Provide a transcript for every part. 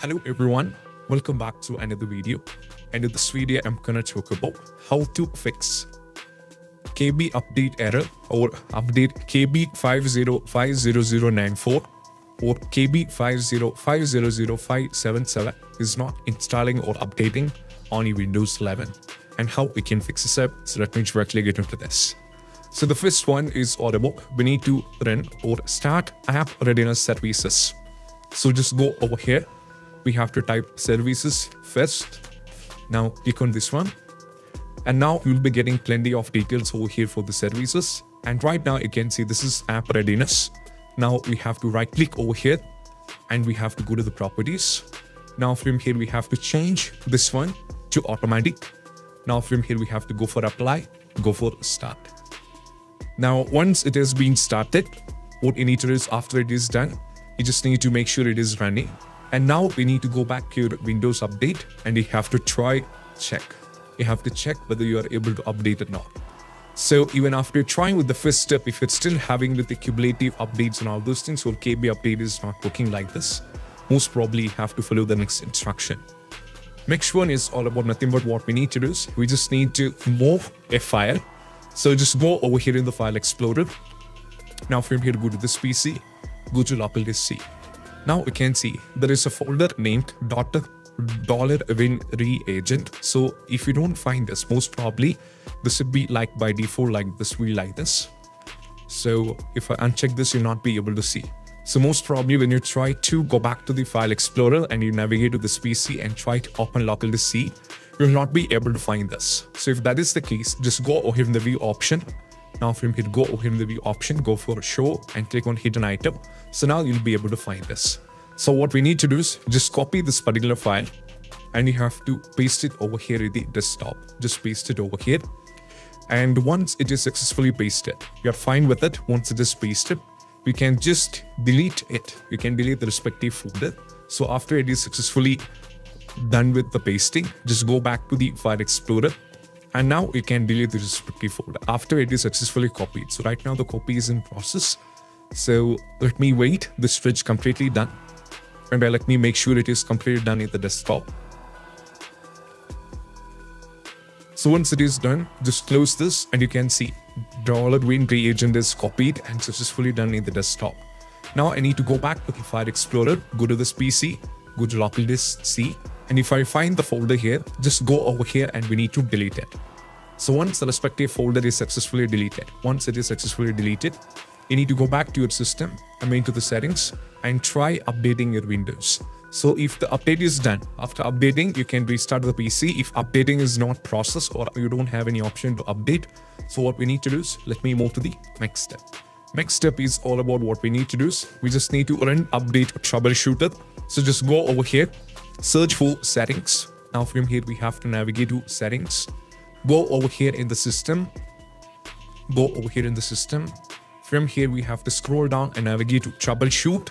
Hello everyone, welcome back to another video. And in this video, I'm gonna talk about how to fix KB update error or update KB505094 or KB50500577 is not installing or updating on your Windows 11 and how we can fix this up. So let me directly get into this. So the first one is audible. We need to run or start app readiness services. So just go over here. We have to type services first. Now click on this one. And now you'll be getting plenty of details over here for the services. And right now you can see this is app readiness. Now we have to right click over here and we have to go to the properties. Now from here we have to change this one to automatic. Now from here we have to go for apply, go for start. Now once it has been started, what you need to do is after it is done, you just need to make sure it is running. And now we need to go back to your Windows update and you have to try check. You have to check whether you are able to update or not. So even after trying with the first step, if it's still having with the cumulative updates and all those things, or KB update is not working like this, most probably have to follow the next instruction. Next one is all about nothing but what we need to do we just need to move a file. So just go over here in the file explorer. Now from here, go to this PC, go to local disk C. Now we can see there is a folder named dollar win reagent. So if you don't find this, most probably this should be like by default like this, we like this. So if I uncheck this, you'll not be able to see. So most probably when you try to go back to the file explorer and you navigate to this PC and try to open local disk C, you'll not be able to find this. So if that is the case, just go over here in the view option. Now from here, go over here in the option, go for show and click on hidden item. So now you'll be able to find this. So what we need to do is just copy this particular file and you have to paste it over here in the desktop. Just paste it over here. And once it is successfully pasted, you're fine with it. Once it is pasted, you can just delete it. You can delete the respective folder. So after it is successfully done with the pasting, just go back to the file explorer and now you can delete the respective folder after it is successfully copied. So right now the copy is in process. So let me wait. This stretch completely done. And let me make sure it is completely done in the desktop. So once it is done, just close this and you can see WinREAgent is copied and successfully done in the desktop. Now I need to go back to the File Explorer, go to this PC, go to local disk C, and if I find the folder here, just go over here and we need to delete it. So once the respective folder is successfully deleted, once it is successfully deleted, you need to go back to your system, I mean to the settings, and try updating your Windows. So if the update is done, after updating, you can restart the PC. If updating is not processed or you don't have any option to update, so what we need to do is, let me move to the next step. Next step is all about what we need to do we just need to run update troubleshooter. So just go over here, search for settings. Now from here, we have to navigate to settings. Go over here in the system. Go over here in the system. From here, we have to scroll down and navigate to troubleshoot.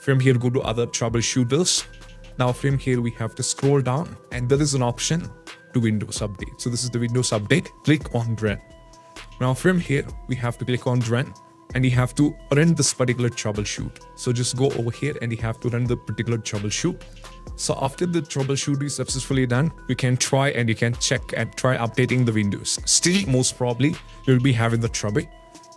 From here, go to other troubleshooters. Now from here, we have to scroll down and there is an option to Windows Update. So this is the Windows Update. Click on Run. Now from here, we have to click on Run and you have to run this particular troubleshoot. So just go over here and you have to run the particular troubleshoot. So after the troubleshoot is successfully done, you can try and you can check and try updating the Windows. Still, most probably, you'll be having the trouble.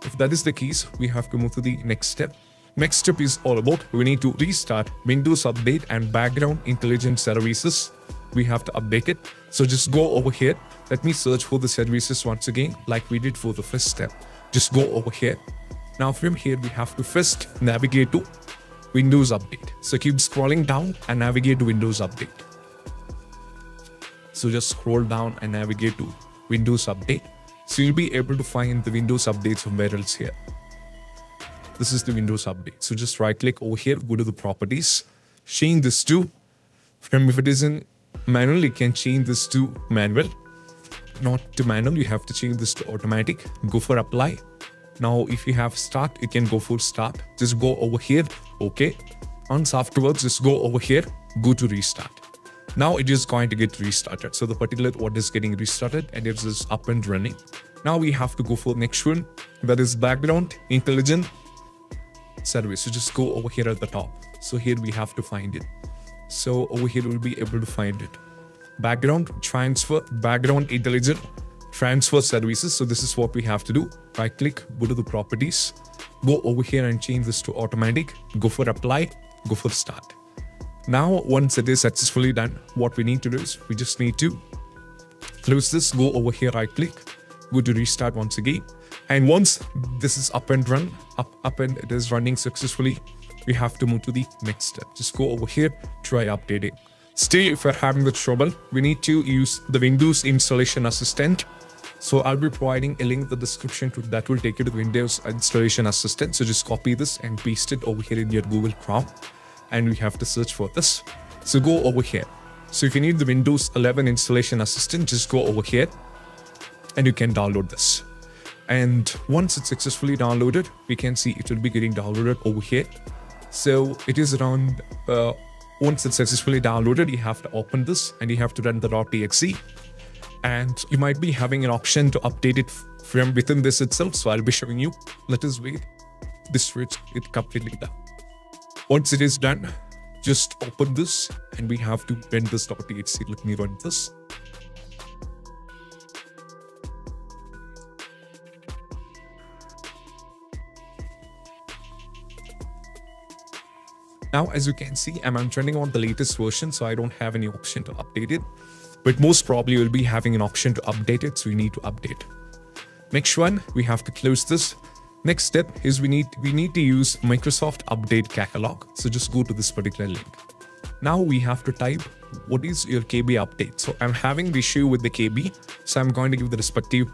If that is the case, we have to move to the next step. Next step is all about we need to restart Windows Update and background intelligence services. We have to update it. So just go over here. Let me search for the services once again, like we did for the first step. Just go over here. Now from here, we have to first navigate to Windows Update. So keep scrolling down and navigate to Windows Update. So just scroll down and navigate to Windows Update. So you'll be able to find the Windows updates somewhere else here. This is the Windows update. So just right click over here, go to the properties, change this to, from if it is in manual, you can change this to manual. Not to manual, you have to change this to automatic. Go for apply. Now, if you have start, you can go for start. Just go over here, okay. Once afterwards, just go over here, go to restart. Now it is going to get restarted. So the particular what is getting restarted and it is up and running. Now we have to go for next one that is background intelligent service. So just go over here at the top. So here we have to find it. So over here we'll be able to find it. Background transfer, background intelligent transfer services. So this is what we have to do. Right click, go to the properties, go over here and change this to automatic, go for apply, go for start. Now, once it is successfully done, what we need to do is we just need to close this, go over here, right click, go to restart once again. And once this is up and run, up, up and it is running successfully, we have to move to the next step. Just go over here, try updating. Still, if you're having the trouble, we need to use the Windows Installation Assistant so I'll be providing a link in the description to that will take you to the Windows Installation Assistant. So just copy this and paste it over here in your Google Chrome. And we have to search for this. So go over here. So if you need the Windows 11 Installation Assistant, just go over here and you can download this. And once it's successfully downloaded, we can see it will be getting downloaded over here. So it is around, uh, once it's successfully downloaded, you have to open this and you have to run the .exe and you might be having an option to update it from within this itself. So I'll be showing you. Let us wait. This switch it completely done. Once it is done, just open this and we have to run this.exe. Let me run this. Now, as you can see, I'm running on the latest version, so I don't have any option to update it but most probably we'll be having an option to update it, so we need to update. Next one, we have to close this. Next step is we need we need to use Microsoft Update Catalog. So just go to this particular link. Now we have to type what is your KB update. So I'm having the issue with the KB, so I'm going to give the respective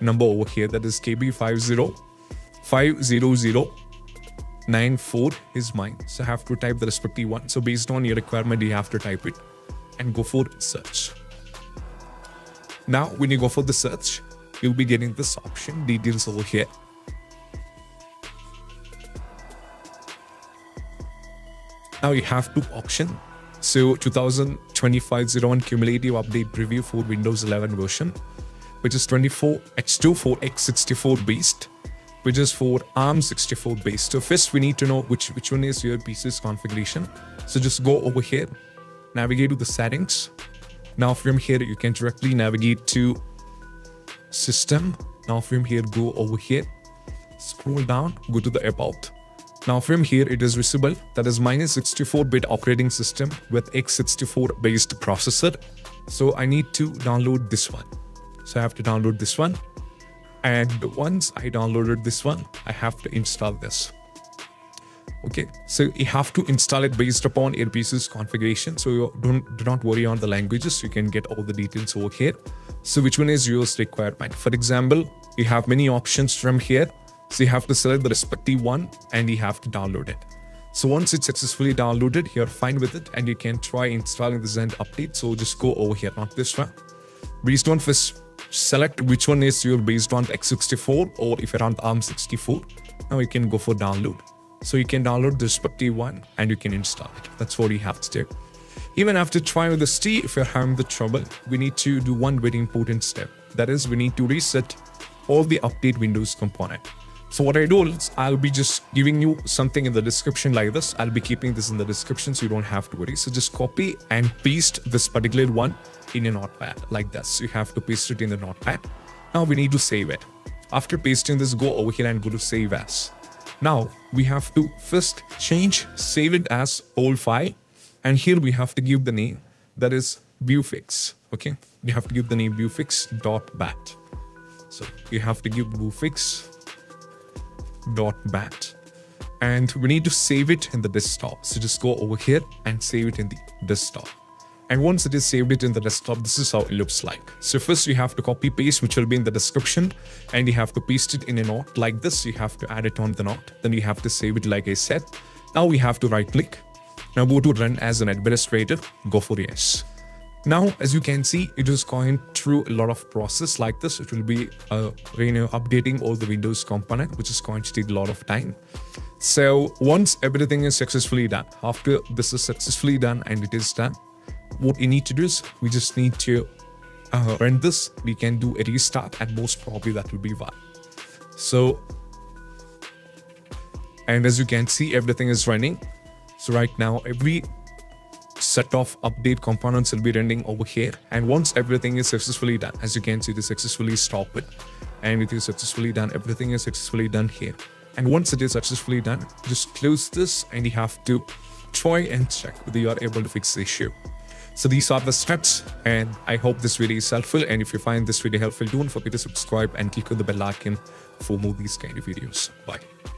number over here. That is KB 5050094 is mine. So I have to type the respective one. So based on your requirement, you have to type it and go for search. Now, when you go for the search, you'll be getting this option details over here. Now you have two options. So 2025-01 cumulative update preview for Windows 11 version, which is 24H2 for x64 based, which is for ARM64 based. So first we need to know which, which one is your PC's configuration. So just go over here navigate to the settings. Now from here, you can directly navigate to system. Now from here, go over here, scroll down, go to the about. Now from here, it is visible that is minus 64-bit operating system with x64 based processor. So I need to download this one. So I have to download this one. And once I downloaded this one, I have to install this okay so you have to install it based upon your pc's configuration. So you don't do not worry on the languages. You can get all the details over here. So which one is your requirement? For example you have many options from here. So you have to select the respective one and you have to download it. So once it's successfully downloaded you're fine with it and you can try installing the Zend update. So just go over here not this one. Based on first select which one is your based on x64 or if you're on arm64 now you can go for download so you can download the respective one and you can install it. That's what you have to do. Even after trying with the ST, if you're having the trouble, we need to do one very important step. That is, we need to reset all the update Windows component. So what I do is I'll be just giving you something in the description like this. I'll be keeping this in the description so you don't have to worry. So just copy and paste this particular one in a notepad like this. You have to paste it in the notepad. Now we need to save it. After pasting this, go over here and go to save as. Now we have to first change, save it as old file. And here we have to give the name that is Wufix. Okay, you have to give the name Wufix.bat. So you have to give Wufix.bat. And we need to save it in the desktop. So just go over here and save it in the desktop. And once it is saved it in the desktop, this is how it looks like. So first you have to copy paste, which will be in the description, and you have to paste it in a note like this. You have to add it on the note. Then you have to save it like I said. Now we have to right click. Now go to run as an administrator, go for yes. Now, as you can see, it is going through a lot of process like this. It will be uh, you know, updating all the Windows component, which is going to take a lot of time. So once everything is successfully done, after this is successfully done and it is done, what you need to do is we just need to uh, run this. We can do a restart and most probably that will be one. So, and as you can see, everything is running. So right now, every set of update components will be running over here. And once everything is successfully done, as you can see, the successfully stop it. And if it is successfully done. Everything is successfully done here. And once it is successfully done, just close this and you have to try and check whether you are able to fix the issue. So these are the steps and I hope this video is helpful. And if you find this video helpful, don't forget to subscribe and click on the bell icon for more these kind of videos. Bye.